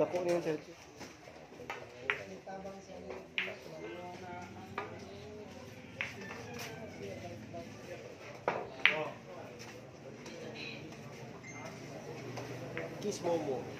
Dako na yung selfie. Kiss Momo.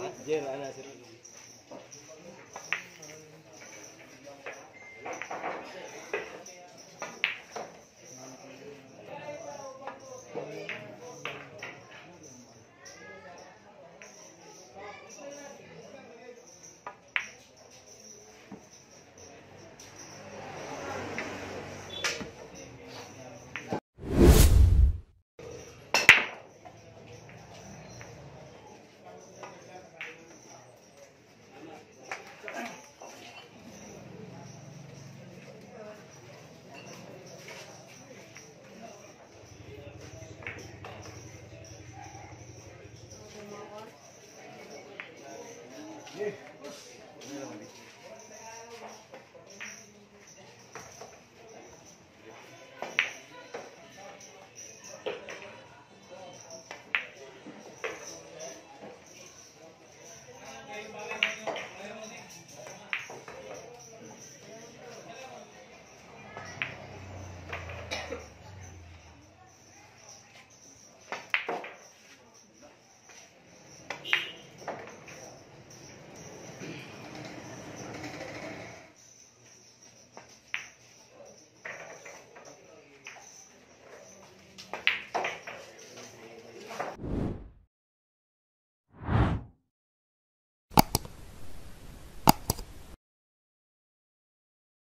Ah, Jer, ana sir. Yeah.